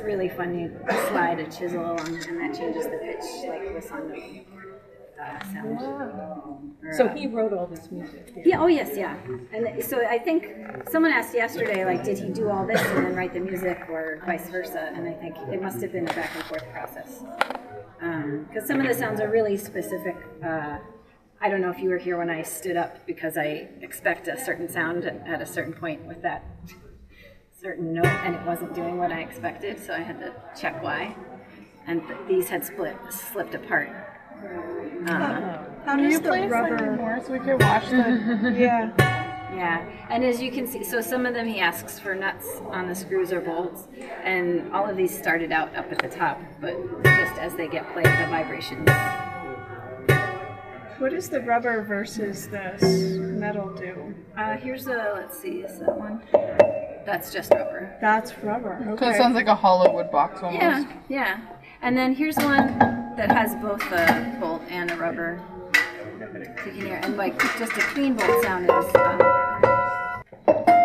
Really fun. You slide a chisel along, and that changes the pitch, like the sound uh, sound. Or, So he wrote all this music. Yeah. Oh, yes. Yeah. And so I think someone asked yesterday, like, did he do all this and then write the music, or vice versa? And I think it must have been a back and forth process. Because some of the sounds are really specific. Uh, I don't know if you were here when I stood up because I expect a certain sound at a certain point with that certain note, and it wasn't doing what I expected, so I had to check why. And th- these had split, slipped apart. Uh, How does you the play slightly rubber? more so we can wash them? Yeah. Yeah, and as you can see, so some of them he asks for nuts on the screws or bolts, and all of these started out up at the top, but just as they get played, the vibrations. What does the rubber versus this metal do? Uh, here's a, let's see, is that one? That's just rubber. That's rubber. So it sounds like a hollow wood box almost. Yeah, yeah. And then here's one that has both a bolt and a rubber. So you can hear, and like just a clean bolt sound is. Um,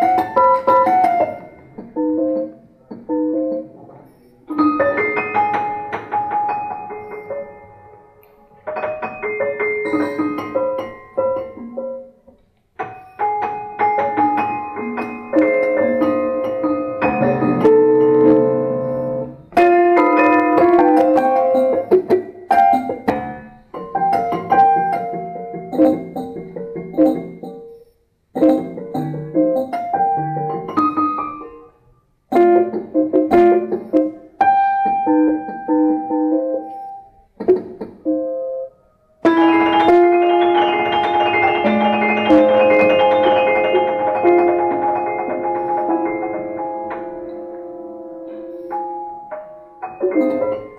Thank